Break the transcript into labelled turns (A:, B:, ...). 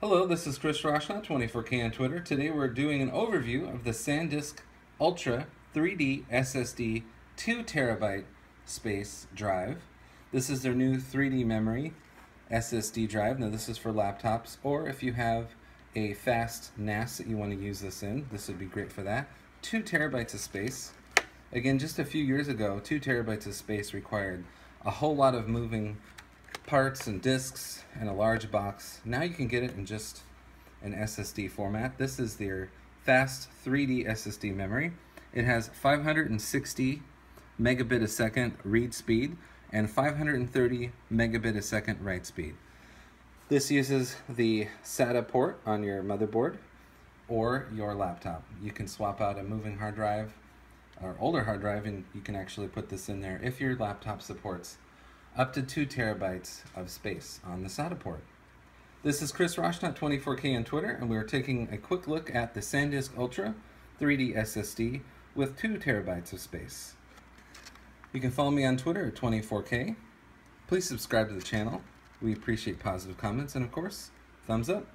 A: Hello, this is Chris Rauschnot, 24K on Twitter. Today we're doing an overview of the SanDisk Ultra 3D SSD 2 terabyte space drive. This is their new 3D memory SSD drive. Now this is for laptops or if you have a fast NAS that you want to use this in, this would be great for that. 2 terabytes of space. Again, just a few years ago, 2 terabytes of space required a whole lot of moving parts and disks and a large box. Now you can get it in just an SSD format. This is their fast 3D SSD memory. It has 560 megabit a second read speed and 530 megabit a second write speed. This uses the SATA port on your motherboard or your laptop. You can swap out a moving hard drive or older hard drive and you can actually put this in there if your laptop supports up to 2 terabytes of space on the SATA port. This is Chris Rauschnot, 24K on Twitter, and we are taking a quick look at the SanDisk Ultra 3D SSD with 2 terabytes of space. You can follow me on Twitter at 24K. Please subscribe to the channel. We appreciate positive comments, and of course, thumbs up.